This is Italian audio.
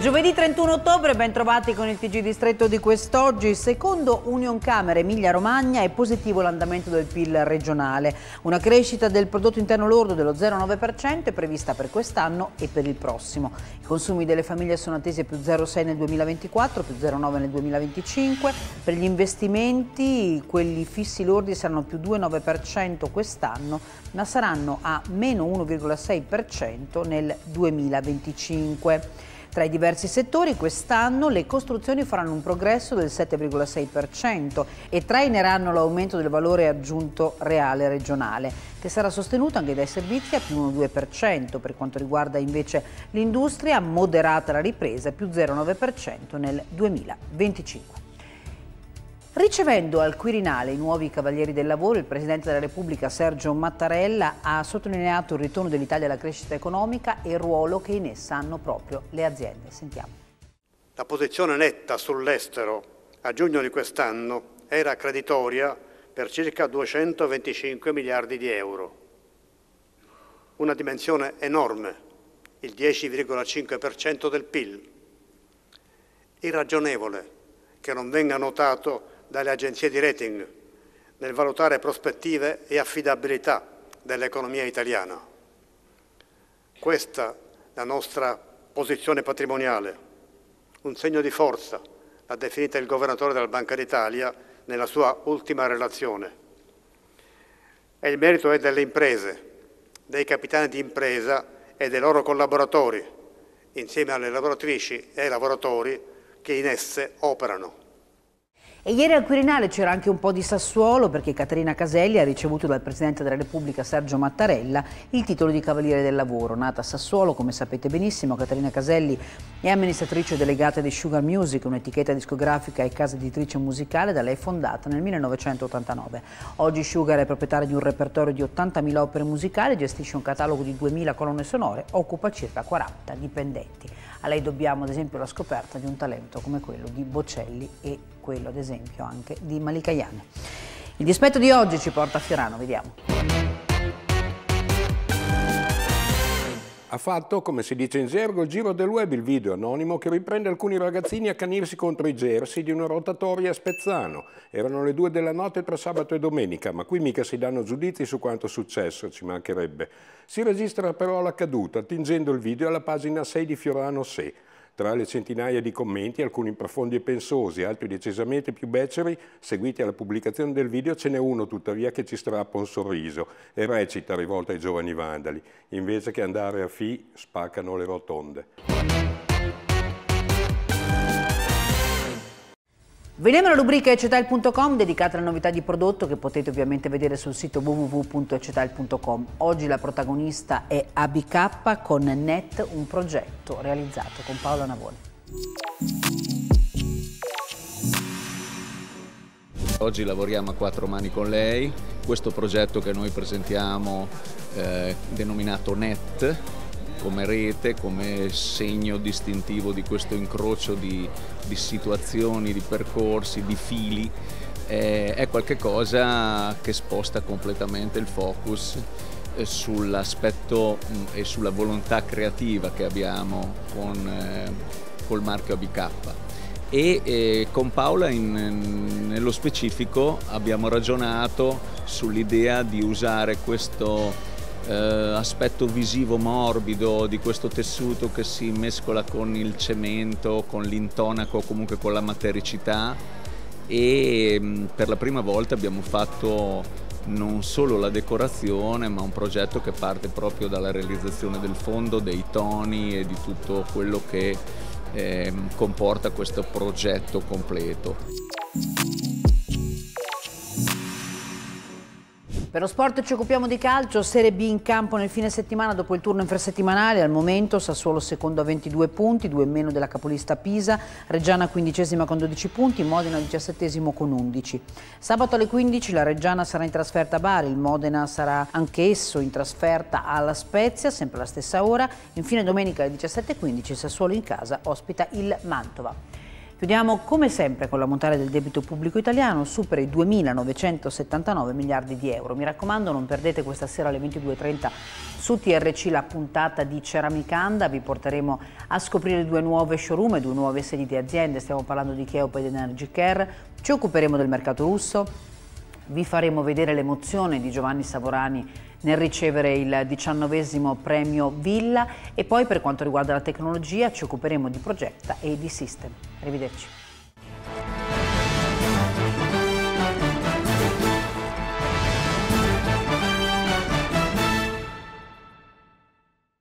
giovedì 31 ottobre, ben trovati con il TG Distretto di quest'oggi. Secondo Union Camera Emilia Romagna è positivo l'andamento del PIL regionale. Una crescita del prodotto interno lordo dello 0,9% è prevista per quest'anno e per il prossimo. I consumi delle famiglie sono attesi a più 0,6 nel 2024, più 0,9 nel 2025. Per gli investimenti, quelli fissi lordi saranno più 2,9% quest'anno, ma saranno a meno 1,6% nel 2025. Tra i diversi settori quest'anno le costruzioni faranno un progresso del 7,6% e traineranno l'aumento del valore aggiunto reale regionale, che sarà sostenuto anche dai servizi a più 1,2%. Per quanto riguarda invece l'industria, moderata la ripresa, più 0,9% nel 2025. Ricevendo al Quirinale i nuovi Cavalieri del Lavoro, il Presidente della Repubblica Sergio Mattarella ha sottolineato il ritorno dell'Italia alla crescita economica e il ruolo che in essa hanno proprio le aziende. Sentiamo. La posizione netta sull'estero a giugno di quest'anno era creditoria per circa 225 miliardi di euro. Una dimensione enorme, il 10,5% del PIL. Irragionevole che non venga notato dalle agenzie di rating nel valutare prospettive e affidabilità dell'economia italiana. Questa è la nostra posizione patrimoniale, un segno di forza, l'ha definita il governatore della Banca d'Italia nella sua ultima relazione. E il merito è delle imprese, dei capitani di impresa e dei loro collaboratori, insieme alle lavoratrici e ai lavoratori che in esse operano. E ieri al Quirinale c'era anche un po' di Sassuolo perché Caterina Caselli ha ricevuto dal Presidente della Repubblica Sergio Mattarella il titolo di Cavaliere del Lavoro. Nata a Sassuolo, come sapete benissimo, Caterina Caselli è amministratrice delegata di Sugar Music, un'etichetta discografica e casa editrice musicale da lei fondata nel 1989. Oggi Sugar è proprietaria di un repertorio di 80.000 opere musicali, gestisce un catalogo di 2.000 colonne sonore, occupa circa 40 dipendenti. A lei dobbiamo ad esempio la scoperta di un talento come quello di Bocelli e quello ad esempio anche di Malika Yane. Il dispetto di oggi ci porta a Fiorano, vediamo. Ha fatto, come si dice in gergo, il giro del web il video anonimo che riprende alcuni ragazzini accanirsi contro i gersi di una rotatoria a Spezzano. Erano le due della notte tra sabato e domenica, ma qui mica si danno giudizi su quanto successo, ci mancherebbe. Si registra però la caduta, attingendo il video alla pagina 6 di Fiorano Se. Tra le centinaia di commenti, alcuni profondi e pensosi, altri decisamente più beceri, seguiti alla pubblicazione del video, ce n'è uno tuttavia che ci strappa un sorriso e recita rivolta ai giovani vandali. Invece che andare a fi, spaccano le rotonde. Veniamo alla rubrica ecetal.com dedicata alle novità di prodotto che potete ovviamente vedere sul sito www.ecetal.com. Oggi la protagonista è ABK con NET, un progetto realizzato con Paola Navone. Oggi lavoriamo a quattro mani con lei, questo progetto che noi presentiamo eh, denominato NET come rete, come segno distintivo di questo incrocio di, di situazioni, di percorsi, di fili, eh, è qualcosa che sposta completamente il focus eh, sull'aspetto mm, e sulla volontà creativa che abbiamo con, eh, col marchio ABK e eh, con Paola in, nello specifico abbiamo ragionato sull'idea di usare questo eh, aspetto visivo morbido di questo tessuto che si mescola con il cemento, con l'intonaco, comunque con la matericità e mm, per la prima volta abbiamo fatto non solo la decorazione ma un progetto che parte proprio dalla realizzazione del fondo, dei toni e di tutto quello che eh, comporta questo progetto completo. Per lo sport ci occupiamo di calcio, Serie B in campo nel fine settimana dopo il turno infrasettimanale, al momento Sassuolo secondo a 22 punti, due in meno della capolista Pisa, Reggiana quindicesima con 12 punti, Modena diciassettesimo con 11. Sabato alle 15 la Reggiana sarà in trasferta a Bari, il Modena sarà anch'esso in trasferta alla Spezia, sempre alla stessa ora, infine domenica alle 17.15 Sassuolo in casa ospita il Mantova. Chiudiamo come sempre con la montare del debito pubblico italiano, supera i 2.979 miliardi di euro. Mi raccomando non perdete questa sera alle 22.30 su TRC la puntata di Ceramicanda, vi porteremo a scoprire due nuove showroom e due nuove sedi di aziende, stiamo parlando di Cheop ed Energy Care, ci occuperemo del mercato russo, vi faremo vedere l'emozione di Giovanni Savorani nel ricevere il diciannovesimo premio Villa e poi per quanto riguarda la tecnologia ci occuperemo di Progetta e di System. Arrivederci.